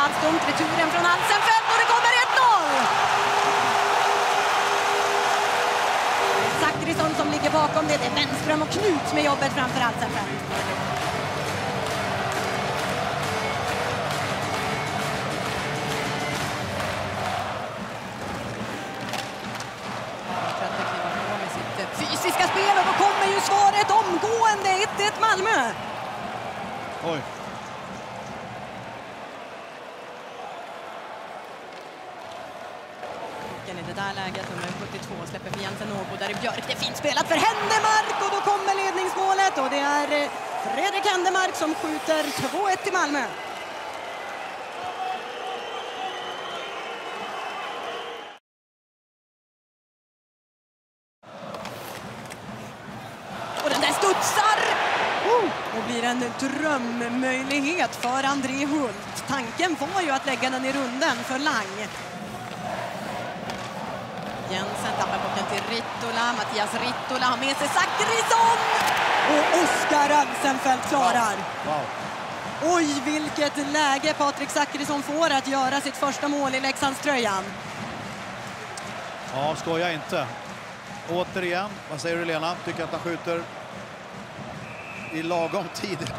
plats. Dumt returen från Alsenfelt och det kommer 1-0! Zachrisson som ligger bakom det. Det är Wenström och Knut med jobbet framför Alsenfelt. fysiska spel och då kommer ju svaret omgående 1-1 Malmö. Oj. Det där läget, nummer 72, släpper för Jensen Åbo. Där är Björk. Det är fint spelat för Händemark och då kommer ledningsmålet och det är eh, Fredrik Händemark som skjuter 2-1 till Malmö. Och den där studsar! Oh, och blir en drömmöjlighet för André Hult. Tanken var ju att lägga den i runden för Lang. Jensen tappar pucken till Rittola. Mattias Rittola har med sig Zackrisson! Och Oskar Alsenfelt klarar. Wow. Oj, vilket läge Patrik Zackrisson får att göra sitt första mål i Leksandströjan. Ja, skoja inte. Återigen, vad säger du Lena? Tycker att han skjuter i lagom tid.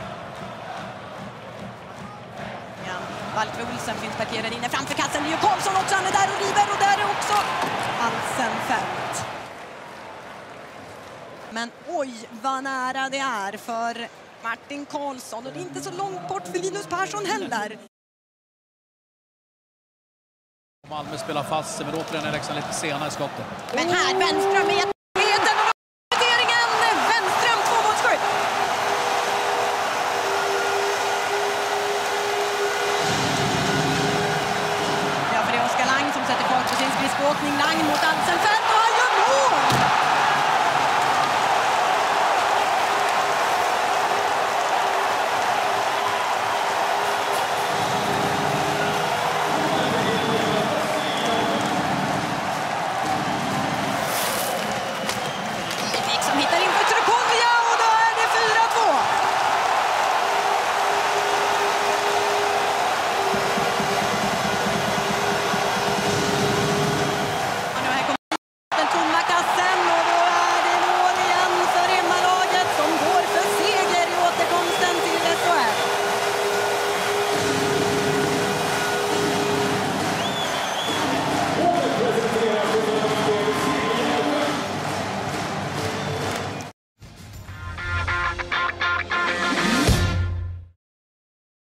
Valtteri Olsen finns parkerad inne framför kassen. Leo Karlsson också, han är där och river och där är också Alsenfelt. Men oj, vad nära det är för Martin Karlsson och det är inte så långt bort för Linus Persson heller. Malmö spelar fast sig, men återigen är Leksand lite sena i skottet. Men här, Wenström med jättemöjligheten och noteringen! Wenström, tvåmålsskytt! Ja, för det är Oskar Lang